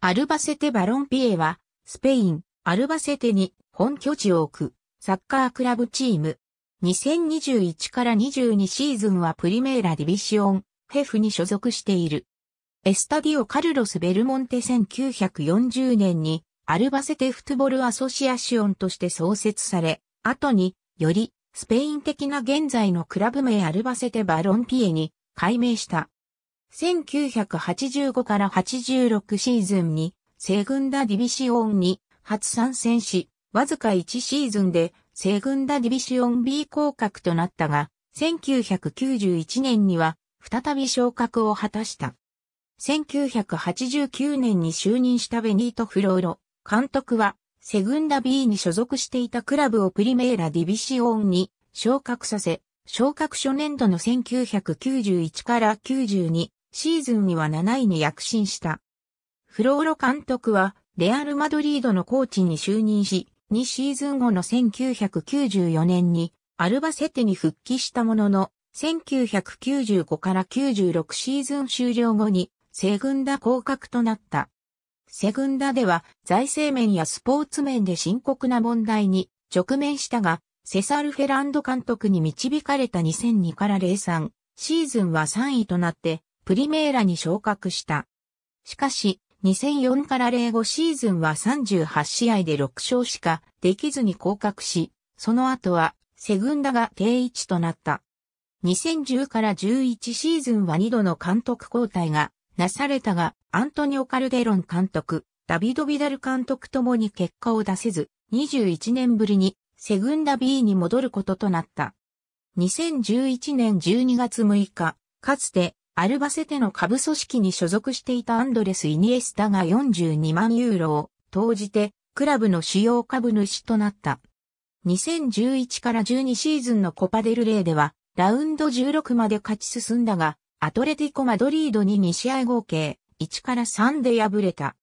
アルバセテ・バロンピエは、スペイン、アルバセテに本拠地を置くサッカークラブチーム。2021から22シーズンはプリメーラディビシオン、フェフに所属している。エスタディオ・カルロス・ベルモンテ1940年にアルバセテ・フットボル・アソシアシオンとして創設され、後によりスペイン的な現在のクラブ名アルバセテ・バロンピエに改名した。1985から86シーズンにセグンダディビシオンに初参戦し、わずか1シーズンでセグンダディビシオン B 降格となったが、1991年には再び昇格を果たした。1989年に就任したベニート・フローロ監督はセグンダ B に所属していたクラブをプリメーラディビシオンに昇格させ、昇格初年度の1991から92シーズンには7位に躍進した。フローロ監督は、レアル・マドリードのコーチに就任し、2シーズン後の1994年に、アルバセテに復帰したものの、1995から96シーズン終了後に、セグンダ降格となった。セグンダでは、財政面やスポーツ面で深刻な問題に直面したが、セサル・フェランド監督に導かれた2002から03シーズンは3位となってプリメーラに昇格した。しかし、2004から05シーズンは38試合で6勝しかできずに降格し、その後はセグンダが定位置となった。2010から11シーズンは2度の監督交代がなされたが、アントニオ・カルデロン監督、ダビド・ビダル監督ともに結果を出せず、21年ぶりにセグンダ B に戻ることとなった。2011年12月6日、かつてアルバセテの株組織に所属していたアンドレス・イニエスタが42万ユーロを投じてクラブの主要株主となった。2011から12シーズンのコパデルレイではラウンド16まで勝ち進んだが、アトレティコ・マドリードに2試合合計1から3で敗れた。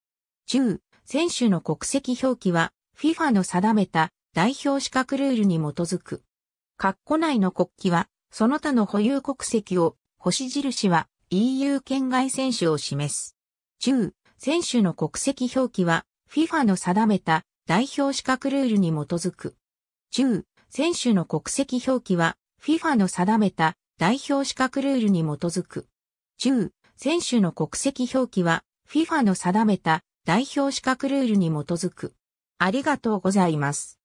中、選手の国籍表記は FIFA の定めた代表資格ルールに基づく。括弧内の国旗はその他の保有国籍を星印は EU 県外選手を示す。中、選手の国籍表記は FIFA の定めた代表資格ルールに基づく。中、選手の国籍表記は FIFA の定めた代表資格ルールに基づく。中、選手の国籍表記は FIFA の定めた代表資格ルールに基づく。ありがとうございます。